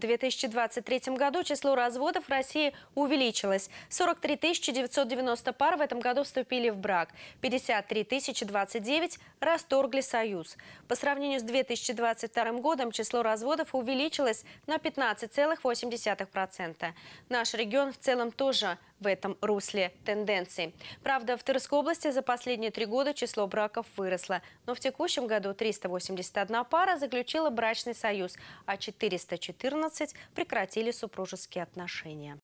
В 2023 году число разводов в России увеличилось. 43 990 пар в этом году вступили в брак. 53 029 расторгли союз. По сравнению с 2022 годом число разводов увеличилось на 15,8%. Наш регион в целом тоже в этом русле тенденции. Правда, в Тверской области за последние три года число браков выросло. Но в текущем году 381 пара заключила брачный союз, а 414 прекратили супружеские отношения.